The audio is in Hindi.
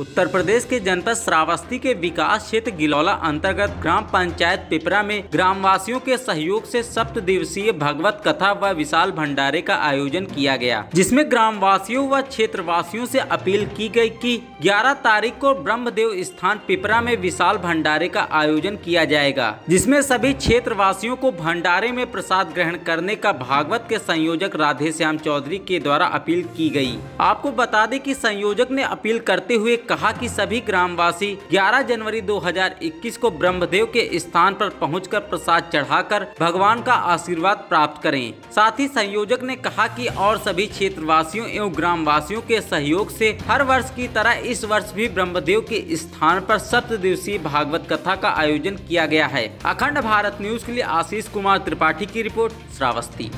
उत्तर प्रदेश के जनपद श्रावस्ती के विकास क्षेत्र गिलौला अंतर्गत ग्राम पंचायत पिपरा में ग्रामवासियों के सहयोग से सप्त दिवसीय भगवत कथा व विशाल भंडारे का आयोजन किया गया, जिसमें ग्रामवासियों व क्षेत्रवासियों से अपील की गई कि 11 तारीख को ब्रह्मदेव स्थान पिपरा में विशाल भंडारे का आयोजन किया जाएगा, जिसमें सभी क्षेत्रवासियों को भंडारे में प्रसाद ग्रहण करने का भागवत के संयोजक राधे श्याम चौधरी के द्वारा अपील की गई आपको बता दें की संयोजक ने अपील करते हुए कहा कि सभी ग्रामवासी 11 जनवरी 2021 को ब्रह्मदेव के स्थान पर पहुंचकर प्रसाद चढ़ाकर भगवान का आशीर्वाद प्राप्त करें। साथ ही संयोजक ने कहा कि और सभी क्षेत्रवासियों एवं ग्रामवासियों के सहयोग से हर वर्ष की तरह इस वर्ष भी ब्रह्मदेव के स्थान पर सप्त दिवसीय भागवत कथा का आयोजन किया गया है। अखंड भारत न्यूज़ के लिए आशीष कुमार त्रिपाठी की रिपोर्ट, श्रावस्ती।